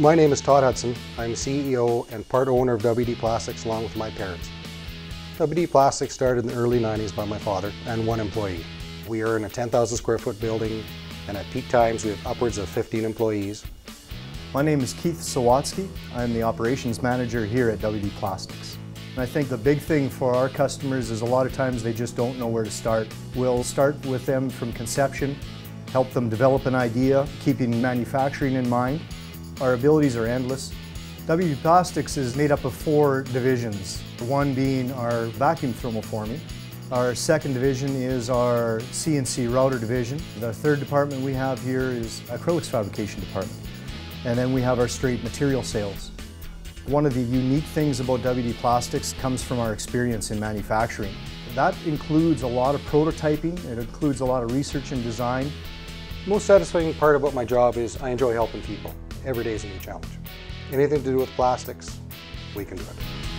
My name is Todd Hudson. I'm CEO and part owner of WD Plastics along with my parents. WD Plastics started in the early 90s by my father and one employee. We are in a 10,000 square foot building and at peak times we have upwards of 15 employees. My name is Keith Sawatsky. I'm the operations manager here at WD Plastics. And I think the big thing for our customers is a lot of times they just don't know where to start. We'll start with them from conception, help them develop an idea, keeping manufacturing in mind. Our abilities are endless. WD Plastics is made up of four divisions, one being our vacuum thermoforming. Our second division is our CNC router division. The third department we have here is acrylics fabrication department. And then we have our straight material sales. One of the unique things about WD Plastics comes from our experience in manufacturing. That includes a lot of prototyping, it includes a lot of research and design. The Most satisfying part about my job is I enjoy helping people. Every day is a new challenge. Anything to do with plastics, we can do it.